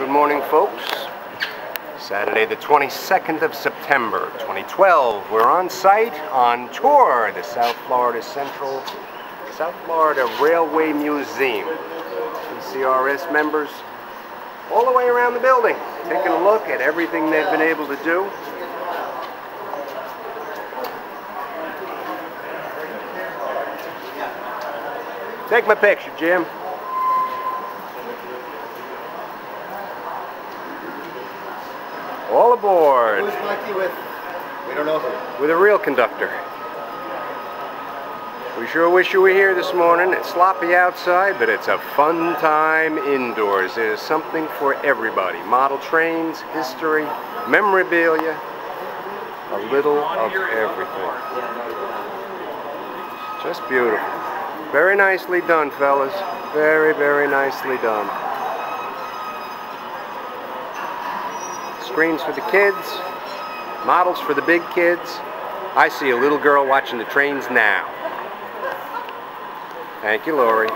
Good morning, folks. Saturday, the 22nd of September, 2012. We're on site on tour, the South Florida Central, South Florida Railway Museum. CRS members all the way around the building, taking a look at everything they've been able to do. Take my picture, Jim. All aboard. Who's Mikey with? We don't know who. With a real conductor. We sure wish you were here this morning. It's sloppy outside, but it's a fun time indoors. There's something for everybody. Model trains, history, memorabilia, a little of everything. Just beautiful. Very nicely done, fellas. Very, very nicely done. Screens for the kids, models for the big kids. I see a little girl watching the trains now. Thank you, Lori.